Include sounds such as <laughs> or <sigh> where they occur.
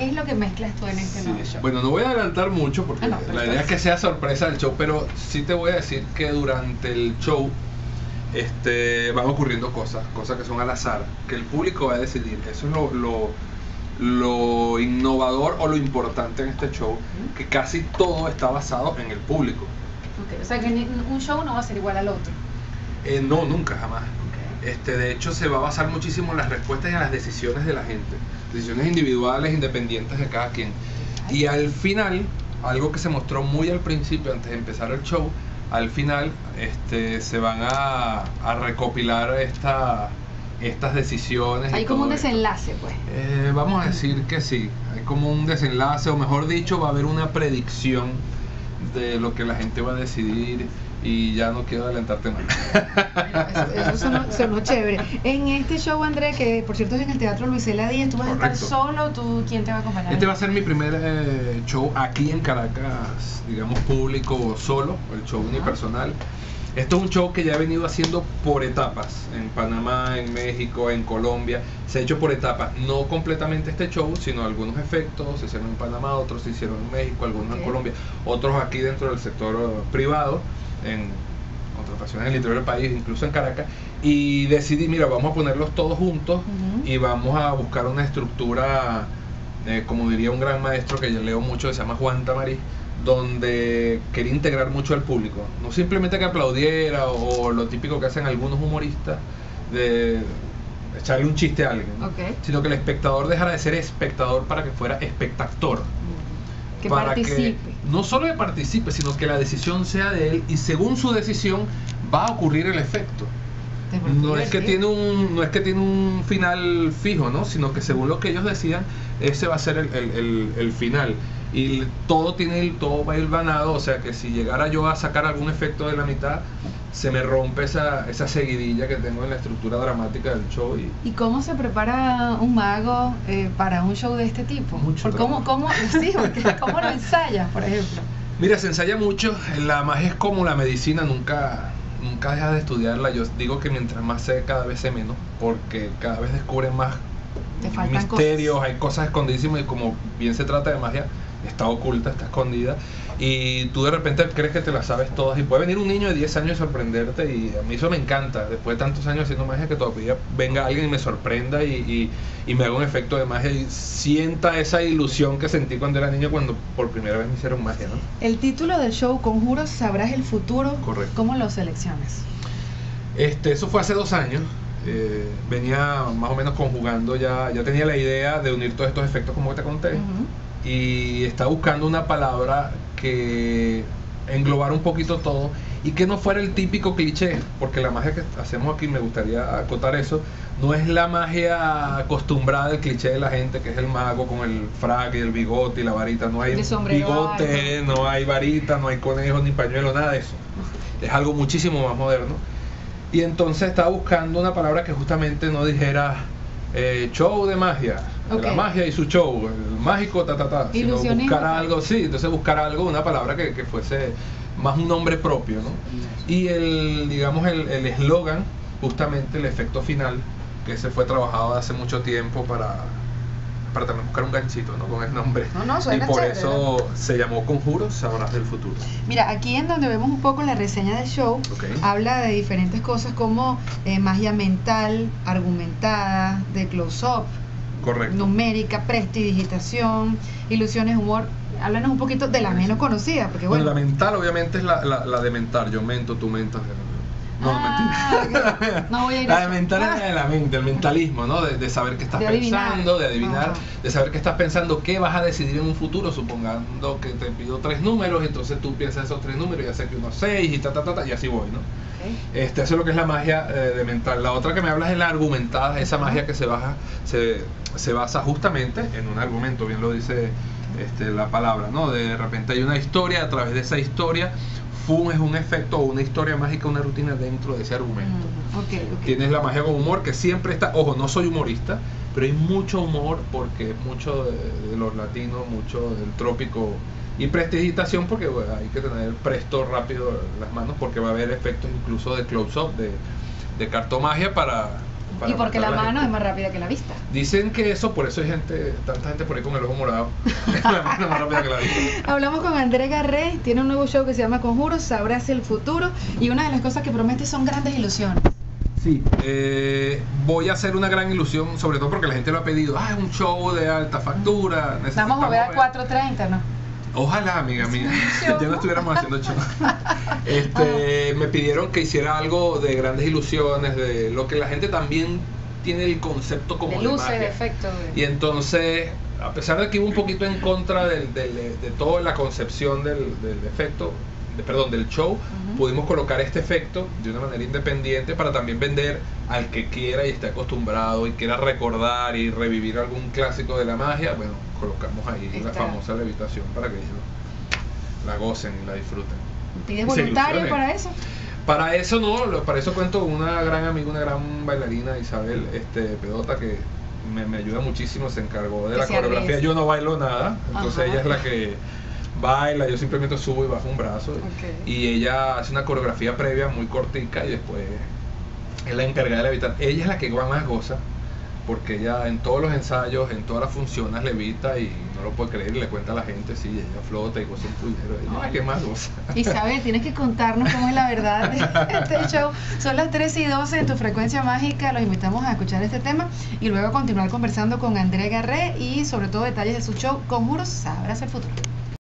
¿Qué es lo que mezclas tú en este Sí. nuevo show? Bueno, no voy a adelantar mucho porque Ah, no, la idea es que sea sorpresa el show, pero sí te voy a decir que durante el show este, van ocurriendo cosas, cosas que son al azar, que el público va a decidir. Eso es lo, lo, lo innovador o lo importante en este show, que casi todo está basado en el público. Ok, O sea que un show no va a ser igual al otro. Eh, no, nunca, jamás. Este, de hecho, se va a basar muchísimo en las respuestas y en las decisiones de la gente. Decisiones individuales, independientes de cada quien. Y al final, algo que se mostró muy al principio, antes de empezar el show, al final este, se van a, a recopilar esta, estas decisiones. Hay como un esto. desenlace, pues. Eh, vamos a decir que sí, hay como un desenlace, o mejor dicho, va a haber una predicción de lo que la gente va a decidir y ya no quiero adelantarte más. Eso, eso sonó, sonó chévere. En este show, André, que por cierto es en el Teatro Luisela Díaz, ¿tú vas a estar Correcto. solo? ¿Tú, ¿Quién te va a acompañar? Este va a ser mi primer eh, show aquí en Caracas, digamos público solo, el show unipersonal. Esto es un show que ya he venido haciendo por etapas, en Panamá, en México, en Colombia. Se ha hecho por etapas, no completamente este show, sino algunos efectos se hicieron en Panamá, otros se hicieron en México, algunos en Colombia, otros aquí dentro del sector privado, en contrataciones en el interior del país, incluso en Caracas. Y decidí, mira, vamos a ponerlos todos juntos y vamos a buscar una estructura, eh, como diría un gran maestro que yo leo mucho, que se llama Juan Tamariz, donde quería integrar mucho al público. No simplemente que aplaudiera o, lo típico que hacen algunos humoristas de echarle un chiste a alguien, ¿no? Ok. sino que el espectador dejara de ser espectador para que fuera espectador. Que para participe. que no solo que participe, sino que la decisión sea de él y según su decisión va a ocurrir el efecto. No es que tiene divertido. un no es que tiene un final fijo, ¿no? Sino que según lo que ellos decidan, ese va a ser el, el- el- el final. Y todo tiene el- todo va a ir ganado, o sea que si llegara yo a sacar algún efecto de la mitad, se me rompe esa, esa seguidilla que tengo en la estructura dramática del show y ¿Y cómo se prepara un mago eh, para un show de este tipo? Mucho cómo, cómo, <laughs> sí, porque ¿cómo lo ensayas, por ejemplo? Mira, se ensaya mucho, la magia es como la medicina, nunca, nunca dejas de estudiarla. Yo digo que mientras más sé, cada vez sé menos, porque cada vez descubren más misterios, cosas. hay cosas escondidísimas y como bien se trata de magia, está oculta, está escondida. Y tú de repente crees que te las sabes todas y puede venir un niño de 10 años y sorprenderte y a mí eso me encanta, después de tantos años haciendo magia que todavía venga alguien y me sorprenda y, y- y me haga un efecto de magia y sienta esa ilusión que sentí cuando era niño cuando por primera vez me hicieron magia, ¿no? El título del show, Conjuros, sabrás el futuro. Correcto. ¿Cómo lo seleccionas? Este, eso fue hace dos años. eh, venía más o menos conjugando ya, ya tenía la idea de unir todos estos efectos como te conté. Ujú. Y estaba buscando una palabra que englobara un poquito todo y que no fuera el típico cliché, porque la magia que hacemos aquí, me gustaría acotar eso, no es la magia acostumbrada del cliché de la gente, que es el mago con el frac y el bigote y la varita, no hay bigote, no hay varita, no hay conejo ni pañuelo, nada de eso. Es algo muchísimo más moderno. Y entonces estaba buscando una palabra que justamente no dijera eh, show de magia, de Ok. la magia y su show, el mágico, ta, ta, ta, sino buscar algo, sí, entonces buscar algo, una palabra que, que fuese más un nombre propio, ¿no? Y el, digamos, el el eslogan, justamente el efecto final, que se fue trabajado hace mucho tiempo para, para también buscar un ganchito, ¿no? Con el nombre. No, no, y por chévere, eso se llamó Conjuros, sabrás del futuro. Mira, aquí en donde vemos un poco la reseña del show, Ok. habla de diferentes cosas como eh, magia mental, argumentada, de close-up, Correcto. numérica, prestidigitación, ilusiones, humor. Háblanos un poquito de la menos conocida, porque Bueno, bueno. la mental obviamente es la, la, la de mentar, yo mento, tú mentas. No, Ah, mentira. No voy a ir La de mental Ah. es la de la mente, el mentalismo, ¿no? De, de saber qué estás De pensando, de adivinar, Ajá. de saber qué estás pensando, qué vas a decidir en un futuro, supongando que te pido tres números, entonces tú piensas esos tres números, ya sé que uno es seis y ta, ta, ta, ta, y así voy, ¿no? Este, eso es lo que es la magia eh, de mental. La otra que me hablas es la argumentada, esa magia que se, baja, se, se basa justamente en un argumento, bien lo dice este, la palabra, ¿no? De repente hay una historia, a través de esa historia, fum, es un efecto o una historia mágica, una rutina dentro de ese argumento. Mm, ok, ok. Tienes la magia con humor que siempre está, ojo, no soy humorista, pero hay mucho humor porque es mucho de, de los latinos, mucho del trópico y prestigitación porque bueno, hay que tener presto rápido las manos porque va a haber efectos incluso de close-up, de, de cartomagia para, para y porque la mano gente. es más rápida que la vista. Dicen que eso, por eso hay gente, tanta gente por ahí con el ojo morado. <laughs> la mano más rápida que la vista. Hablamos con André Garré, tiene un nuevo show que se llama Conjuros, Sabrás el futuro y una de las cosas que promete son grandes ilusiones. Sí, eh, voy a hacer una gran ilusión, sobre todo porque la gente lo ha pedido. Ah, un show de alta factura. Vamos a ver a necesitamos 4.30, ¿no? Ojalá, amiga mía, <laughs> ya no estuviéramos haciendo show. <laughs> Este, me pidieron que hiciera algo de grandes ilusiones, de lo que la gente también tiene el concepto como de de luces, magia. de efectos. Y entonces, a pesar de que iba un poquito en contra del- del- de toda la concepción del, del efecto, de- perdón, del show, pudimos colocar este efecto de una manera independiente para también vender al que quiera y esté acostumbrado y quiera recordar y revivir algún clásico de la magia. Bueno, colocamos ahí la famosa levitación para que ellos la gocen y la disfruten. ¿Pides voluntario para eso? Para eso no, para eso cuento una gran amiga, una gran bailarina, Isabel este, Pedota, que me, me ayuda muchísimo, se encargó de Que la coreografía. Yo no bailo nada, entonces Ajá. ella es la que baila, yo simplemente subo y bajo un brazo. Y ella hace una coreografía previa muy cortica y después es la encargada de levitar. Ella es la que más goza, porque ella en todos los ensayos, en todas las funciones levita y no lo puede creer y le cuenta a la gente, sí, ella flota y goza un puñero. Ella es la que más goza. Isabel, tienes que contarnos cómo es la verdad de este show. Son las 13 y 12 en tu frecuencia mágica. Los invitamos a escuchar este tema y luego continuar conversando con André Garré y sobre todo detalles de su show Conjuros Sabrás el futuro.